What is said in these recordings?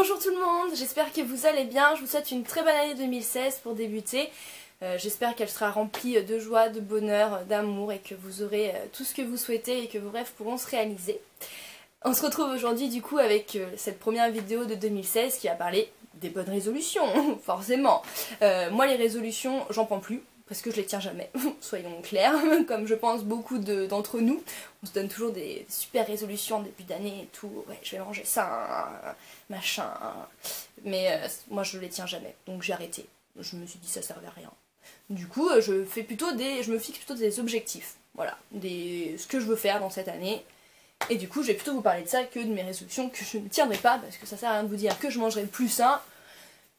Bonjour tout le monde, j'espère que vous allez bien, je vous souhaite une très bonne année 2016 pour débuter. Euh, j'espère qu'elle sera remplie de joie, de bonheur, d'amour et que vous aurez euh, tout ce que vous souhaitez et que vos rêves pourront se réaliser. On se retrouve aujourd'hui du coup avec euh, cette première vidéo de 2016 qui a parlé des bonnes résolutions, forcément. moi les résolutions, j'en prends plus, parce que je les tiens jamais, soyons clairs, comme je pense beaucoup d'entre nous. On se donne toujours des super résolutions en début d'année et tout, ouais je vais manger ça, machin, mais euh, moi je les tiens jamais, donc j'ai arrêté. Je me suis dit ça servait à rien. Du coup euh, je fais plutôt des. je me fixe plutôt des objectifs, voilà, des, ce que je veux faire dans cette année. Et du coup je vais plutôt vous parler de ça que de mes résolutions que je ne tiendrai pas, parce que ça sert à rien de vous dire que je mangerai plus sain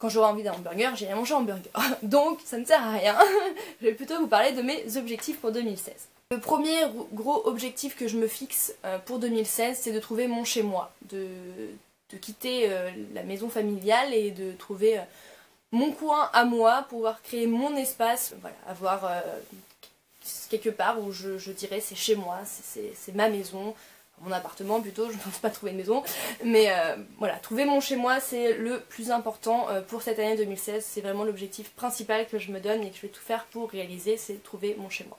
quand j'aurai envie d'un hamburger, j'irai manger un hamburger. Donc ça ne sert à rien. je vais plutôt vous parler de mes objectifs pour 2016. Le premier gros objectif que je me fixe euh, pour 2016, c'est de trouver mon chez moi, de, quitter euh, la maison familiale et de trouver euh, mon coin à moi, pouvoir créer mon espace, voilà, avoir quelque part où je, je dirais c'est chez moi, c'est ma maison, mon appartement plutôt, je ne pense pas trouver une maison. Mais euh, voilà, trouver mon chez moi c'est le plus important euh, pour cette année 2016. C'est vraiment l'objectif principal que je me donne et que je vais tout faire pour réaliser, c'est trouver mon chez moi.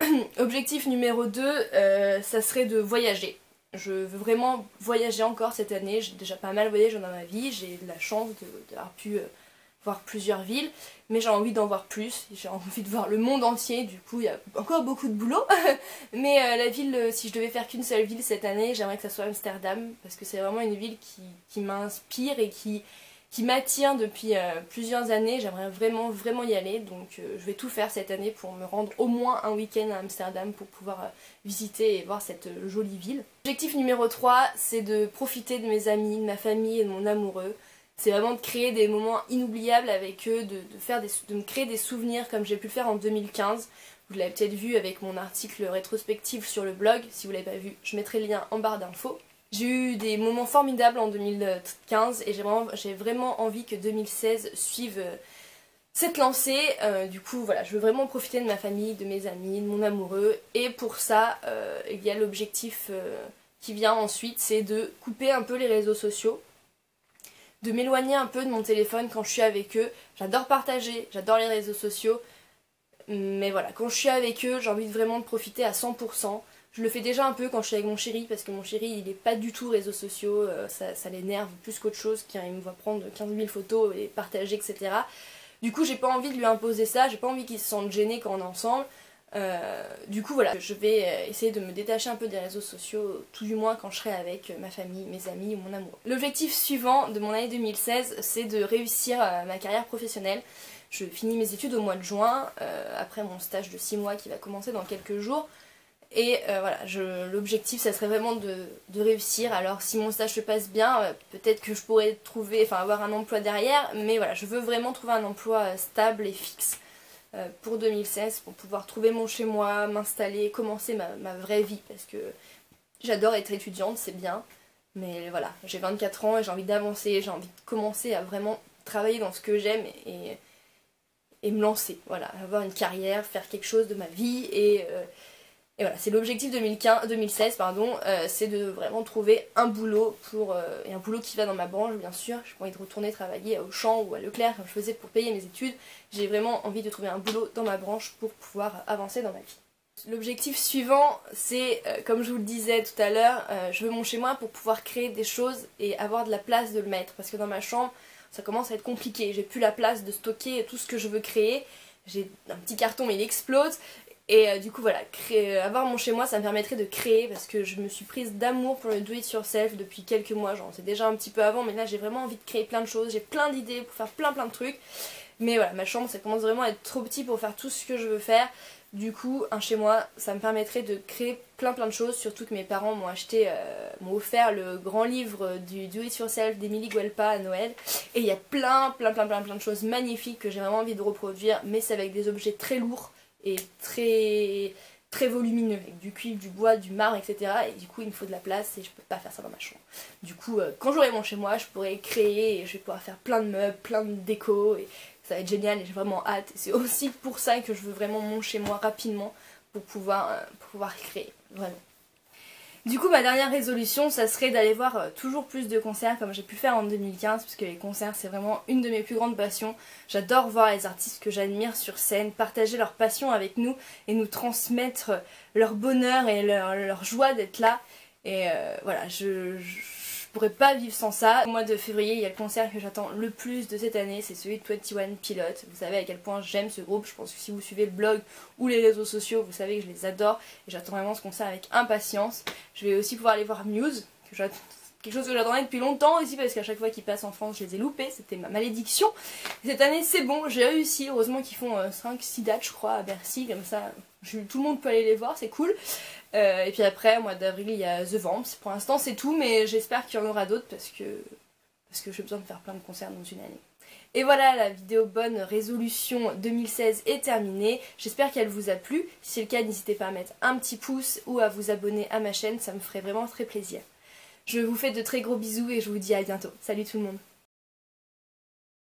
Objectif numéro 2, euh, ça serait de voyager. Je veux vraiment voyager encore cette année, j'ai déjà pas mal voyagé dans ma vie, j'ai la chance d'avoir pu voir plusieurs villes, mais j'ai envie d'en voir plus, j'ai envie de voir le monde entier, du coup il y a encore beaucoup de boulot. mais euh, la ville, euh, si je devais faire qu'une seule ville cette année, j'aimerais que ça soit Amsterdam, parce que c'est vraiment une ville qui, m'inspire et qui, qui m'attire depuis euh, plusieurs années, j'aimerais vraiment vraiment y aller, donc je vais tout faire cette année pour me rendre au moins un week-end à Amsterdam pour pouvoir visiter et voir cette jolie ville. Objectif numéro 3, c'est de profiter de mes amis, de ma famille et de mon amoureux. C'est vraiment de créer des moments inoubliables avec eux, de, faire de me créer des souvenirs comme j'ai pu le faire en 2015. Vous l'avez peut-être vu avec mon article rétrospectif sur le blog. Si vous ne l'avez pas vu, je mettrai le lien en barre d'infos. J'ai eu des moments formidables en 2015 et j'ai vraiment, vraiment, envie que 2016 suive euh, cette lancée. Euh, du coup, voilà, je veux vraiment profiter de ma famille, de mes amis, de mon amoureux. Et pour ça, euh, il y a l'objectif qui vient ensuite, c'est de couper un peu les réseaux sociaux de m'éloigner un peu de mon téléphone quand je suis avec eux. J'adore partager, j'adore les réseaux sociaux, mais voilà, quand je suis avec eux, j'ai envie vraiment de profiter à 100%. Je le fais déjà un peu quand je suis avec mon chéri, parce que mon chéri, il est pas du tout réseaux sociaux, euh, ça, l'énerve plus qu'autre chose, qu'il me voit prendre 15 000 photos et partager, etc. Du coup, j'ai pas envie de lui imposer ça, j'ai pas envie qu'il se sente gêné quand on est ensemble. Euh, du coup voilà, je vais euh, essayer de me détacher un peu des réseaux sociaux, tout du moins quand je serai avec ma famille, mes amis ou mon amour. L'objectif suivant de mon année 2016, c'est de réussir euh, ma carrière professionnelle. Je finis mes études au mois de juin, après mon stage de 6 mois qui va commencer dans quelques jours. Et voilà, l'objectif ça serait vraiment de, de, réussir. Alors si mon stage se passe bien, peut-être que je pourrais trouver, enfin avoir un emploi derrière, mais voilà, je veux vraiment trouver un emploi stable et fixe. Euh, pour 2016 pour pouvoir trouver mon chez moi, m'installer, commencer ma, vraie vie parce que j'adore être étudiante, c'est bien, mais voilà, j'ai 24 ans et j'ai envie d'avancer, j'ai envie de commencer à vraiment travailler dans ce que j'aime et, me lancer, voilà, avoir une carrière, faire quelque chose de ma vie et euh, et voilà, c'est l'objectif 2016, pardon, euh, c'est de vraiment trouver un boulot pour euh, et un boulot qui va dans ma branche, bien sûr. Pas envie de retourner travailler au champ ou à Leclerc comme je faisais pour payer mes études. J'ai vraiment envie de trouver un boulot dans ma branche pour pouvoir avancer dans ma vie. L'objectif suivant, c'est, euh, comme je vous le disais tout à l'heure, je veux mon chez moi pour pouvoir créer des choses et avoir de la place de le mettre. Parce que dans ma chambre, ça commence à être compliqué. J'ai plus la place de stocker tout ce que je veux créer. J'ai un petit carton mais il explose et euh, du coup voilà, euh, avoir mon chez moi ça me permettrait de créer parce que je me suis prise d'amour pour le do it yourself depuis quelques mois, genre c'est déjà un petit peu avant mais là j'ai vraiment envie de créer plein de choses, j'ai plein d'idées pour faire plein plein de trucs. Mais voilà, ma chambre ça commence vraiment à être trop petit pour faire tout ce que je veux faire. Du coup, un chez moi, ça me permettrait de créer plein plein de choses, surtout que mes parents m'ont acheté, euh, m'ont offert le grand livre du Do It Yourself d'Emily Guelpa à Noël. Et il y a plein plein plein plein plein de choses magnifiques que j'ai vraiment envie de reproduire, mais c'est avec des objets très lourds très très volumineux, avec du cuivre, du bois, du marbre, etc. Et du coup, il me faut de la place et je peux pas faire ça dans ma chambre. Du coup, euh, quand j'aurai mon chez moi, je pourrai créer et je vais pouvoir faire plein de meubles, plein de déco et ça va être génial et j'ai vraiment hâte. C'est aussi pour ça que je veux vraiment mon chez moi rapidement pour pouvoir, euh, pour pouvoir créer, vraiment. Du coup, ma dernière résolution, ça serait d'aller voir euh, toujours plus de concerts comme j'ai pu faire en 2015, parce que les concerts, c'est vraiment une de mes plus grandes passions. J'adore voir les artistes que j'admire sur scène, partager leur passion avec nous et nous transmettre leur bonheur et leur, joie d'être là. Et euh, voilà, je pourrais pas vivre sans ça. Au mois de février, il y a le concert que j'attends le plus de cette année, c'est celui de 21 Pilot. Vous savez à quel point j'aime ce groupe, je pense que si vous suivez le blog ou les réseaux sociaux, vous savez que je les adore et j'attends vraiment ce concert avec impatience. Je vais aussi pouvoir aller voir Muse, que quelque chose que j'attendais depuis longtemps aussi parce qu'à chaque fois qu'ils passent en France je les ai loupés, c'était ma malédiction. Cette année c'est bon, j'ai réussi, heureusement qu'ils font 5-6 euh, dates je crois à Bercy, comme ça tout le monde peut aller les voir, c'est cool. Euh, et puis après, au mois d'avril, il y a The Vamps. Pour l'instant, c'est tout, mais j'espère qu'il y en aura d'autres parce que, parce que j'ai besoin de faire plein de concerts dans une année. Et voilà, la vidéo bonne résolution 2016 est terminée. J'espère qu'elle vous a plu. Si c'est le cas, n'hésitez pas à mettre un petit pouce ou à vous abonner à ma chaîne, ça me ferait vraiment très plaisir. Je vous fais de très gros bisous et je vous dis à bientôt. Salut tout le monde